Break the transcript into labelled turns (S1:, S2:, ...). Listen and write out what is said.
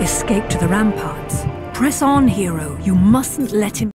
S1: escaped to the ramparts. Press on, hero. You mustn't let him...